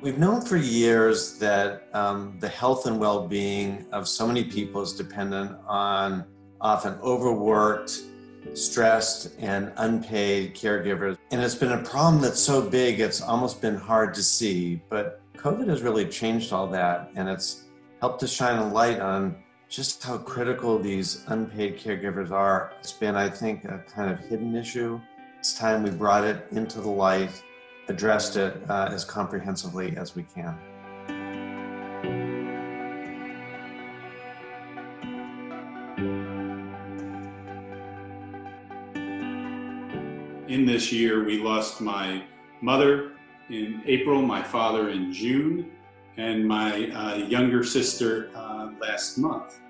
We've known for years that um, the health and well being of so many people is dependent on often overworked, stressed, and unpaid caregivers. And it's been a problem that's so big, it's almost been hard to see. But COVID has really changed all that, and it's helped to shine a light on just how critical these unpaid caregivers are. It's been, I think, a kind of hidden issue. It's time we brought it into the light addressed it uh, as comprehensively as we can. In this year, we lost my mother in April, my father in June, and my uh, younger sister uh, last month.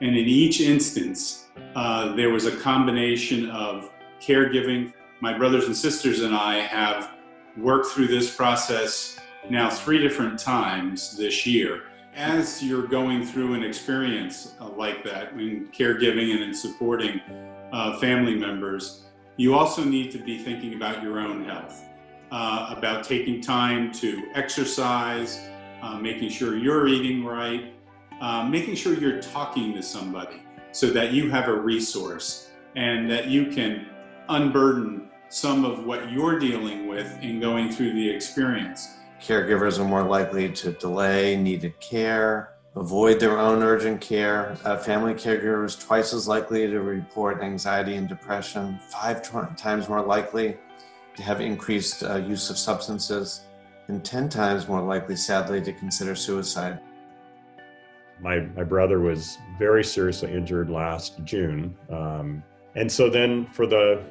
And in each instance, uh, there was a combination of caregiving. My brothers and sisters and I have worked through this process now three different times this year. As you're going through an experience uh, like that in caregiving and in supporting uh, family members, you also need to be thinking about your own health, uh, about taking time to exercise, uh, making sure you're eating right, uh, making sure you're talking to somebody so that you have a resource and that you can unburden some of what you're dealing with in going through the experience. Caregivers are more likely to delay needed care, avoid their own urgent care. Uh, family caregivers twice as likely to report anxiety and depression, five times more likely to have increased uh, use of substances, and 10 times more likely, sadly, to consider suicide. My, my brother was very seriously injured last June. Um, and so then for the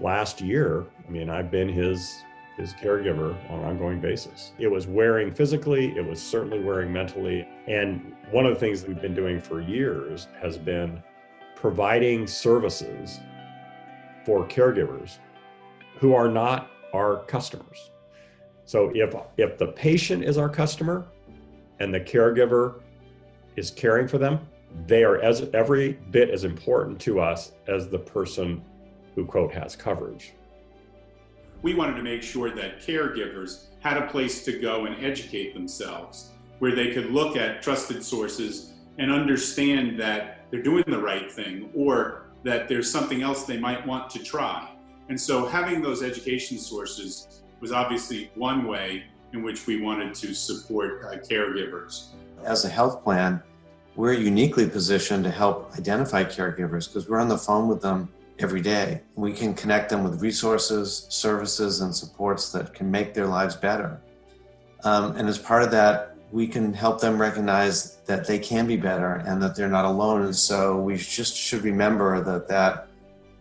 last year, I mean, I've been his his caregiver on an ongoing basis. It was wearing physically, it was certainly wearing mentally. And one of the things that we've been doing for years has been providing services for caregivers who are not our customers. So if if the patient is our customer and the caregiver is caring for them, they are as every bit as important to us as the person who, quote, has coverage. We wanted to make sure that caregivers had a place to go and educate themselves, where they could look at trusted sources and understand that they're doing the right thing or that there's something else they might want to try. And so having those education sources was obviously one way in which we wanted to support uh, caregivers. As a health plan, we're uniquely positioned to help identify caregivers because we're on the phone with them every day. We can connect them with resources, services, and supports that can make their lives better. Um, and as part of that, we can help them recognize that they can be better and that they're not alone. And so we just should remember that that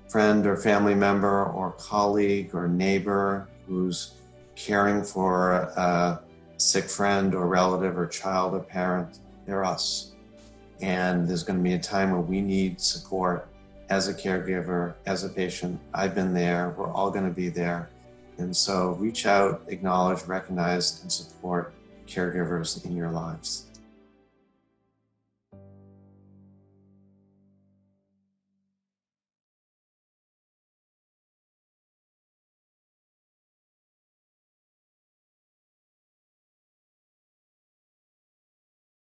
friend or family member or colleague or neighbor who's caring for a sick friend or relative or child or parent, they're us. And there's going to be a time where we need support as a caregiver, as a patient. I've been there. We're all going to be there. And so reach out, acknowledge, recognize, and support caregivers in your lives.